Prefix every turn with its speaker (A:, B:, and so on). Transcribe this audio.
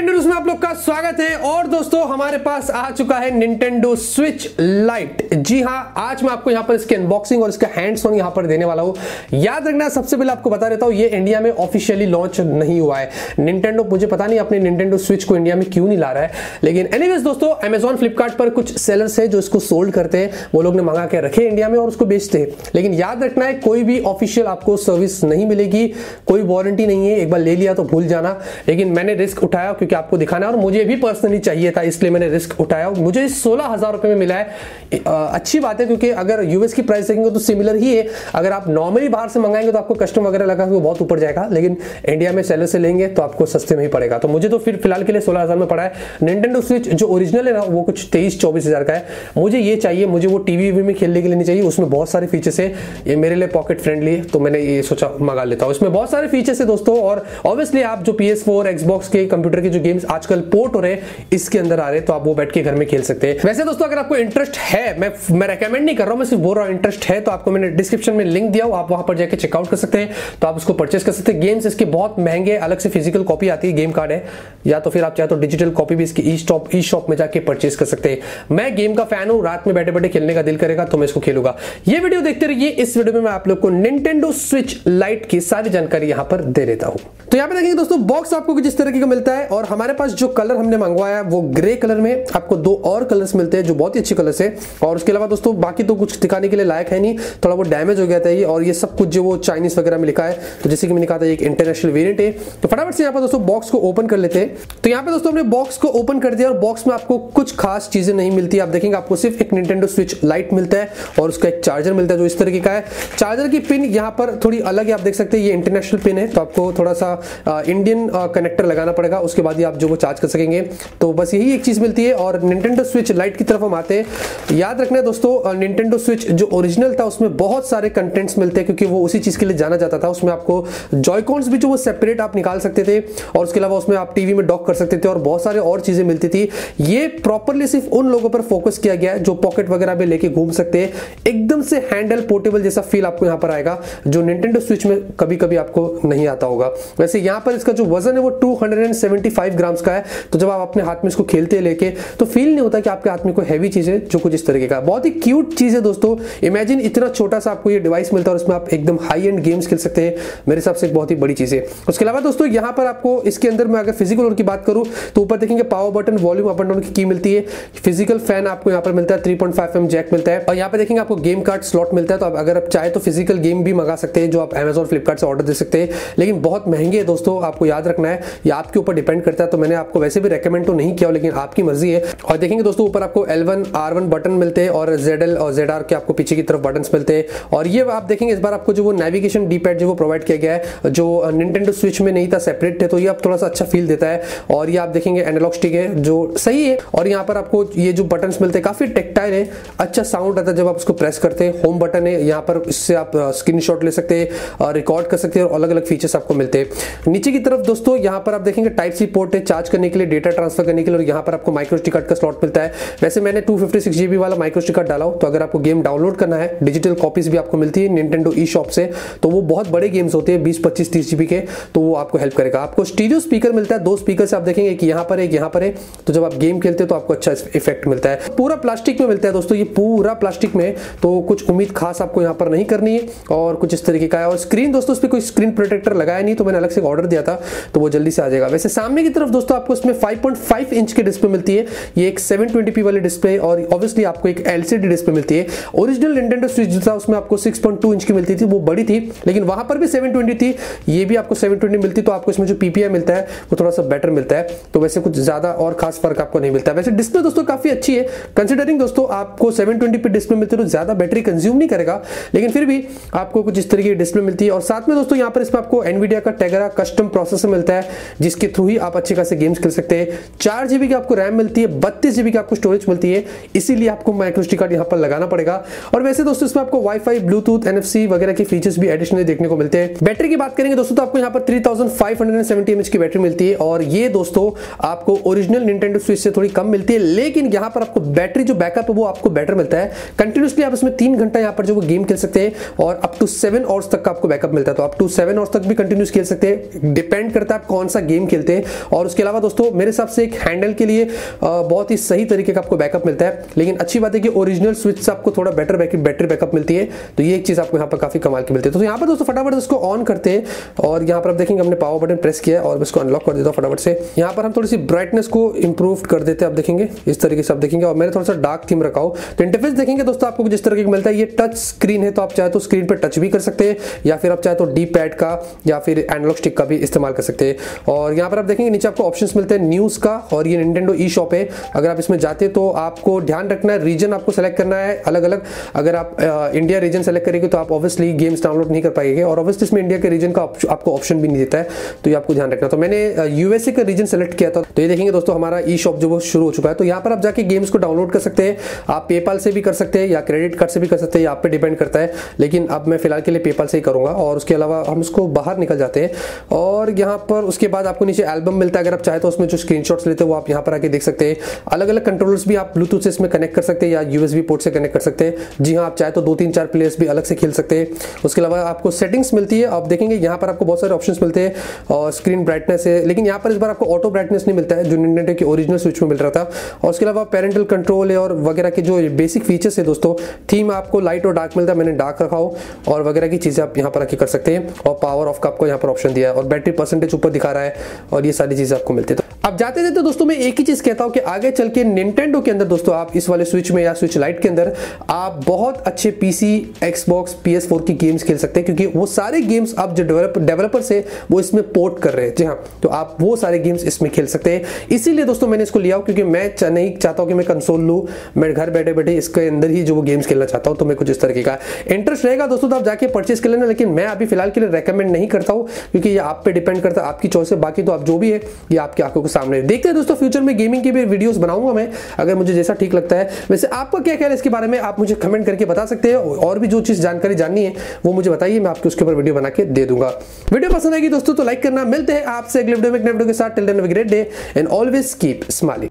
A: Nintendo में आप लोग का स्वागत है। और दोस्तों, हमारे पास आ चुका है निंटेंडो स्विच लाइट जी हाँ आज मैं आपको यहाँ पर इसके अनबॉक्सिंग और इसका हैंड्स ऑन यहाँ पर देने वाला हूँ। याद रखना, सबसे पहले आपको बता देता हूँ, ये इंडिया में ऑफिशियली लॉन्च नहीं हुआ है। निंटेंडो मुझे पता नहीं अपने निंटेंडो स्विच को इंडिया में क्यों नहीं ला रहा है। लेकिन एनीवेज दोस्तों अमेजोन फ्लिपकार्ट पर कुछ सेलर्स है जो इसको सोल्ड करते हैं। वो लोग ने मंगा के रखे इंडिया में और उसको बेचते हैं। लेकिन याद रखना है, कोई भी ऑफिशियल आपको सर्विस नहीं मिलेगी। कोई वारंटी नहीं है, एक बार ले लिया तो भूल जाना। लेकिन मैंने रिस्क उठाया क्योंकि आपको दिखाना है और मुझे भी पर्सनली चाहिए था, इसलिए मैंने रिस्क उठाया। मुझे सोलह हज़ार रुपए में मिला है। अच्छी बात है क्योंकि अगर यूएस की प्राइस देखेंगे तो सिमिलर ही है। अगर आप नॉर्मली बाहर से मंगाएँगे तो आपको कस्टम वगैरह लगा के बहुत ऊपर जाएगा, लेकिन इंडिया में सेलर से लेंगे तो आपको सस्ते में ही पड़ेगा। तो मुझे तो फिर फ़िलहाल के लिए सोलह हज़ार में पड़ा है। निंटेंडो स्विच जो ओरिजिनल है ना, वो कुछ तेईस चौबीस हज़ार का है। मुझे ये चाहिए, मुझे वो टीवी में खेलने के लिए नहीं चाहिए। उसमें बहुत सारे फीचर्स है। ये मेरे लिए पॉकेट फ्रेंडली है तो मैंने ये सोचा मंगा लेता हूँ। इसमें बहुत सारे फीचर्स है दोस्तों, और ऑब्वियसली आप जो पी एस फोर एक्सबॉक्स के कंप्यूटर के जो गेम्स आजकल पोर्ट हो रहे हैं, इसके अंदर आ रहे तो आप वो बैठ के घर में खेल सकते हैं। वैसे दोस्तों, अगर आपको इंटरेस्ट है, मैं मैं रेकमेंड नहीं कर रहा हूँ, मैं सिर्फ़ बोल रहा हूँ इंटरेस्ट है तो आपको मैंने डिस्क्रिप्शन में लिंक दिया हो आप वहाँ पर जाकर चेकआउट कर सकते हैं तो आप उसको परचेस कर सकते हैं। गेम्स इसके बहुत महँगे अलग से फ़िज़िकल कॉपी आती है गेम कार्ड है, या तो फिर आप चाहे तो डिजिटल कॉपी भी इसकी ई स्टॉप ई शॉप में जाके परचेस कर सकते हैं। मैं गेम का फ़ैन हूँ, रात में बैठे बैठे खेलने का दिल करेगा तो मैं इसको खेलूँगा। ये वीडियो देखते रहिए, इस वीडियो में मैं आप लोग को निंटेंडो स्विच लाइट की सारी जानकारी यहाँ पर दे देता हूँ। तो यहाँ पे देखेंगे दोस्तों बॉक्स आपको कुछ तरीके का मिलता है, और हमारे पास जो कलर हमने मंगवाया वो ग्रे कलर में आपको दो और कलर्स मिलते हैं जो बहुत ही अच्छे कलर्स है। और उसके अलावा दोस्तों, बाकी तो कुछ दिखाने के लिए लायक है नहीं। थोड़ा वो डैमेज हो गया था ये, और ये सब कुछ जो वो चाइनीज़ वगैरह में लिखा है तो जैसे कि मैंने कहा था एक इंटरनेशनल वेरियंट है। तो फटाफट से यहाँ पर दोस्तों बॉक्स को ओपन कर लेते हैं। तो यहाँ पे दोस्तों, हमने बॉक्स को ओपन कर दिया, और बॉक्स में आपको कुछ खास चीज़ें नहीं मिलती। आप देखेंगे, आपको सिर्फ़ एक निंटेंडो स्विच लाइट मिलता है, और उसका एक चार्जर मिलता है जो इस तरीके का है। चार्जर की पिन यहाँ पर थोड़ी अलग है आप देख सकते हैं, ये इंटरनेशनल पिन है। तो आपको थोड़ा सा इंडियन कनेक्टर लगाना पड़ेगा, उसके बाद ही आप जो वो चार्ज कर सकेंगे। तो बस यही एक चीज़ मिलती है और निंटेंडो स्विच लाइट की तरफ़ हम आते हैं। याद रखना दोस्तों निंटेंडो स्विच जो ओरिजिनल था, उसमें बहुत सारे कंटेंट्स मिलते हैं क्योंकि वो उसी चीज़ के लिए जाना जाता था। उसमें आपको जॉयकॉन्स भी जो वो सेपरेट आप निकाल सकते थे और उसके अलावा उसमें आप टीवी में डॉक कर सकते थे और बहुत सारे और चीज़ें मिलती थी। ये प्रॉपरली सिर्फ़ उन लोगों पर फोकस किया गया है जो पॉकेट वगैरह में लेके घूम सकते हैं। एकदम से हैंडल पोर्टेबल जैसा फील आपको यहाँ पर आएगा, जो निंटेंडो स्विच में कभी कभी आपको नहीं आता होगा। वैसे यहाँ पर इसका जो वज़न है वो टू ग्राम्स का है तो जब आप अपने हाथ में इसको खेलते लेके तो फील नहीं होता कि आपके हाथ में कोई हैवी चीज़ है जो कुछ इस तरीके का बहुत ही क्यूट चीज़ है दोस्तों। इमेजिन इतना छोटा सा आपको ये डिवाइस मिलता है और उसमें आप एकदम हाई एंड गेम्स खेल सकते हैं। मेरे हिसाब से एक बहुत ही बड़ी चीज़ है। उसके अलावा दोस्तों, यहाँ पर आपको इसके अंदर मैं अगर फ़िज़िकल और की बात करूँ तो ऊपर देखेंगे power button volume up and down की मिलती है। फ़िज़िकल फ़ैन आपको यहाँ पर मिलता है थ्री पॉइंट जैक मिलता है। और यहाँ पे देखेंगे आपको गेम कार्ड स्लॉट मिलता है तो अगर आप चाहे तो फ़िज़िकल गेम भी मंगा सकते हैं, जो आप अमेजोन फ्लिपकार्ट से ऑर्डर दे सकते हैं। लेकिन बहुत महँगे है दोस्तों, आपको याद रखना है। ये आपके ऊपर डिपेंड करता है तो मैंने आपको वैसे भी रेकमेंड तो नहीं किया, लेकिन आपकी मर्ज़ी है। और देखेंगे दोस्तों, ऊपर आपको L1 R1 बटन मिलते हैं और ZL और ZR के आपको पीछे की तरफ़ बटन मिलते हैं। और ये आप देखेंगे, इस बार आपको जो वो नेविगेशन डी पैड जो वो प्रोवाइड किया गया है, जो निंटेंडो स्विच में नहीं था सेपरेट थे तो ये आप थोड़ा सा अच्छा फील देता है। और ये आप देखेंगे एनालॉग स्टिक है, जो सही है। और यहाँ पर आपको ये जो बटन मिलते हैं, काफ़ी टेक्टाइल है अच्छा साउंड आता है जब आप उसको प्रेस करते हैं। होम बटन है, यहाँ पर इससे आप स्क्रीन ले सकते हैं रिकॉर्ड कर सकते हैं और अलग अलग फीचर्स आपको मिलते हैं। नीचे की तरफ़ दोस्तों, यहाँ पर आप देखेंगे टाइप सी पोर्ट है चार्ज करने के लिए डेटा ट्रांसफ़र करने के लिए और यहाँ पर आपको माइक्रो कार्ड का स्लॉट मिलता है। वैसे मैंने टू फिफ्टी वाला माइक्रो कार्ड डाला हो तो अगर आपको गेम डाउनलोड करना है डिजिटल कॉपीज भी आपको मिलती है निंटेंडो ई शॉप से तो वो बहुत बड़े गेम्स होते हैं, बीस, पच्चीस, तीस जीबी के तो वो आपको हेल्प करेगा। आपको स्टीरियो स्पीकर मिलता है, दो स्पीकर से आप देखेंगे कि यहाँ पर एक, यहाँ पर है तो जब आप गेम खेलते हैं तो आपको अच्छा इफ़ेक्ट मिलता है। पूरा प्लास्टिक में मिलता है दोस्तों, ये पूरा प्लास्टिक में तो कुछ उम्मीद खास आपको यहाँ पर नहीं करनी है और कुछ इस तरीके का है। और स्क्रीन दोस्तों उस पर कोई स्क्रीन प्रोटेक्टर लगाया नहीं तो मैंने अलग से ऑर्डर दिया था तो वो जल्दी से आ जाएगा। वैसे सामने की तरफ़ दोस्तों आपको इसमें 5.5 इंच की डिस्प्ले मिलती है। ये एक 720p वाली डिस्प्ले और ऑब्वियसली आपको एक एलसीडी डिस्प्ले मिलती है। ओरिजिनल निंटेंडो स्विच जो था, उसमें आपको 6.2 इंच की मिलती थी, वो बड़ी थी, लेकिन वहाँ पर भी 720 थी, ये भी आपको 720 मिलती तो आपको इसमें जो पीपीआई मिलता है, वो थोड़ा सा बेटर मिलता है। तो वैसे कुछ ज़्यादा और खास फ़र्क आपको नहीं मिलता। वैसे डिस्प्ले दोस्तों काफ़ी अच्छी है। कंसिडरिंग दोस्तों आपको सेवन ट्वेंटी डिस्प्ले मिलती है तो ज़्यादा बैटरी कंज्यूम नहीं करेगा, लेकिन फिर भी आपको कुछ इस तरीके की डिस्प्ले मिलती है। और साथ में दोस्तों यहाँ पर इसमें आपको एनवीडिया का टेगरा कस्टम प्रोसेसर मिलता है, जिसके थ्रू ही आप अच्छे खासे गेम्स खेल सकते हैं। चार जीबी की आपको रैम मिलती है, बत्तीस जीबी की आपको स्टोरेज मिलती है। इसीलिए आपको माइक्रोस्टी कार्ड यहाँ पर लगाना पड़ेगा। और वैसे दोस्तों, इसमें आपको वाईफाई ब्लूटूथ एनएफसी वगैरह के फीचर्स भी एडिशनली देखने को मिलते हैं। बैटरी की बात करेंगे दोस्तों तो आपको यहाँ पर थ्री थाउज़ेंड की बैटरी मिलती है। और ये दोस्तों, आपको ओरिजिनल निंटेंडो स्विच से थोड़ी कम मिलती है, लेकिन यहाँ पर आपको बैटरी जो बैकअप है, वो आपको बेटर मिलता है। कंटिन्यूसली आप इसमें तीन घंटा यहाँ पर जो गेम खेल सकते हैं और अप टू सेवन आवर्स तक का आपको बैकअप मिलता है। तो अप टू सेवन आवर्स तक भी कंटिन्यूस खेल सकते हैं। डिपेंड करता है आप कौन सा गेम खेलते हैं। और उसके अलावा दोस्तों, मेरे हिसाब से एक हैंडल के लिए बहुत ही सही तरीके का आपको बैकअप मिलता है। लेकिन अच्छी बात है कि ओरिजिनल स्विच से आपको थोड़ा बेटर बैटरी बैकअप मिलती है। तो ये एक चीज़ आपको यहाँ पर काफ़ी कमाल की मिलती है। तो यहाँ पर दोस्तों, फटाफट इसको ऑन करते हैं और यहाँ पर आप देखेंगे हमने पावर बटन प्रेस किया और इसको अनलॉक कर देता हूँ फटाफट से। यहाँ पर हम थोड़ी सी ब्राइटनेस को इंप्रूव कर देते हैं, आप देखेंगे। इस तरीके से आप देखेंगे। और मैंने थोड़ा सा डार्क थीम रखा हो। तो इंटरफेस देखेंगे दोस्तों, आपको जिस तरीके का मिलता है। ये टच स्क्रीन है तो आप चाहे तो स्क्रीन पर टच भी कर सकते हैं, या फिर आप चाहे तो डी पैड का या फिर एनालॉग स्टिक का भी इस्तेमाल कर सकते हैं। और यहाँ पर आप देखेंगे नीचे आपको ऑप्शंस मिलते हैं न्यूज़ का और ये निंटेंडो ई शॉप है। अगर आप इसमें जाते तो आपको ध्यान रखना है रीजन आपको सेलेक्ट करना है अलग अलग अगर आप इंडिया रीजन सेलेक्ट करेंगे तो आप ऑब्वियसली गेम्स डाउनलोड नहीं कर पाएँगे और ऑब्वियसली इसमें इंडिया के रीजन का आपको ऑप्शन भी नहीं देता है। तो ये आपको ध्यान रखना तो मैंने यूएसए का रीजन सेलेक्ट किया था। तो ये देखेंगे दोस्तों, हमारा ई शॉप जो वो शुरू हो चुका है। तो यहाँ पर आप जाके गेम्स को डाउनलोड कर सकते हैं। आप पेपाल से भी कर सकते हैं या क्रेडिट कार्ड से भी कर सकते हैं। आप पे डिपेंड करता है। लेकिन अब मैं फ़िलहाल के लिए पेपाल से ही करूँगा और उसके अलावा हम इसको बाहर निकल जाते हैं। और यहाँ पर उसके बाद आपको नीचे एल्बम मिलता है, अगर आप चाहे तो उसमें जो स्क्रीनशॉट्स लेते हैं आप यहाँ पर आके देख सकते हैं। अलग अलग कंट्रोलर्स भी आप ब्लूटूथ से इसमें कनेक्ट कर सकते हैं या यूएसबी पोर्ट से कनेक्ट कर सकते हैं। जी हाँ आप चाहे तो दो तीन चार प्लेयर्स भी अलग से खेल सकते हैं। उसके अलावा आपको सेटिंग्स मिलती है, आप देखेंगे यहाँ पर आपको बहुत सारे ऑप्शन मिलते हैं, और स्क्रीन ब्राइटनेस है। लेकिन यहाँ पर इस बार आपको ऑटो ब्राइटनेस नहीं मिलता है, जो निंटेंडो की ओरिजिनल स्विच में मिल रहा था। और उसके अलावा पेरेंटल कंट्रोल है, और वगैरह के जो बेसिक फीचर्स है दोस्तों थीम आपको लाइट और डार्क मिलता है, मैंने डार्क रखा हो, और वगैरह की चीज़ें आप यहाँ पर आके कर सकते हैं। और पावर ऑफ़ का आपको यहाँ पर ऑप्शन दिया है, और बैटरी परसेंटेज ऊपर दिखा रहा है, और ये सारी चीज़ें आपको मिलते अब जाते जाते दोस्तों मैं एक ही चीज़ कहता हूँ कि आगे चल के निंटेंडो के अंदर दोस्तों आप इस वाले स्विच में या स्विच लाइट के अंदर आप बहुत अच्छे पीसी एक्सबॉक्स फोर की गेम्स खेल सकते हैं, क्योंकि वो सारे गेम्स आप जो डेवलपर से वो इसमें पोर्ट कर रहे हैं। जी हाँ तो आप वो सारे गेम्स इसमें खेल सकते हैं। इसीलिए दोस्तों मैंने इसको लिया क्योंकि मैं नहीं चाहता हूँ कि मैं कंसोल लू, मैं घर बैठे बैठे इसके अंदर ही जो वो गेम्स खेलना चाहता हूँ तो मैं कुछ इस तरीके का इंटरेस्ट रहेगा दोस्तों तो आप जाके परचेज कर लेना, लेकिन मैं अभी फ़िलहाल के लिए रेकमेंड नहीं करता हूँ, क्योंकि ये आप पे डिपेंड करता है, आपकी चॉइस है, बाकी तो आप जो भी है, ये आपकी आँखों के सामने। देखते हैं दोस्तों फ्यूचर में गेमिंग की भी वीडियोस बनाऊँगा मैं, अगर मुझे जैसा ठीक लगता है। वैसे आपका क्या ख्याल है इसके बारे में? आप मुझे कमेंट करके बता सकते हैं, और भी जो चीज़ जानकारी जाननी है, वो मुझे बताइए, मैं आपके उसके ऊपर वीडियो बना के दे दूँगा। वीडियो पसंद आएगी दोस्तों तो लाइक करना। मिलते हैं आपसे अगले वीडियो में वीडियो के साथ। Till then great day and always keep smiling